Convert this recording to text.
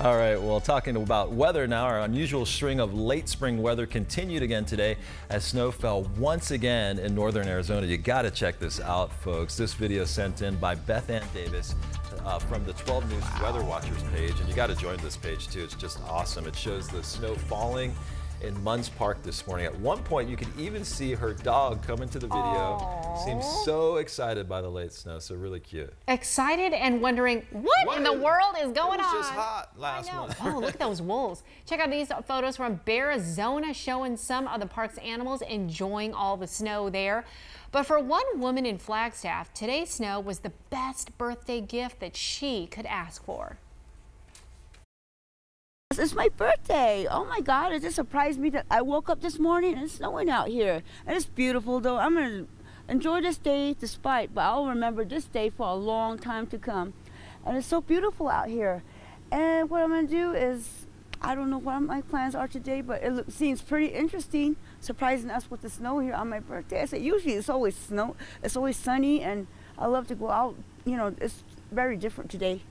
All right, well, talking about weather now, our unusual string of late spring weather continued again today as snow fell once again in northern Arizona. You got to check this out, folks. This video sent in by Beth Ann Davis uh, from the 12 News wow. Weather Watchers page, and you got to join this page too. It's just awesome. It shows the snow falling in Munds Park this morning. At one point, you could even see her dog come into the video. Aww. Seems so excited by the late snow, so really cute. Excited and wondering what, what in the world is going on. It was just hot last month. oh, look at those wolves. Check out these photos from Bearizona showing some of the park's animals enjoying all the snow there. But for one woman in Flagstaff, today's snow was the best birthday gift that she could ask for. It's my birthday. Oh my God, it just surprised me that I woke up this morning and it's snowing out here. And it's beautiful though. I'm gonna enjoy this day despite, but I'll remember this day for a long time to come. And it's so beautiful out here. And what I'm gonna do is, I don't know what my plans are today, but it seems pretty interesting, surprising us with the snow here on my birthday. I said usually it's always snow, it's always sunny, and I love to go out. You know, it's very different today.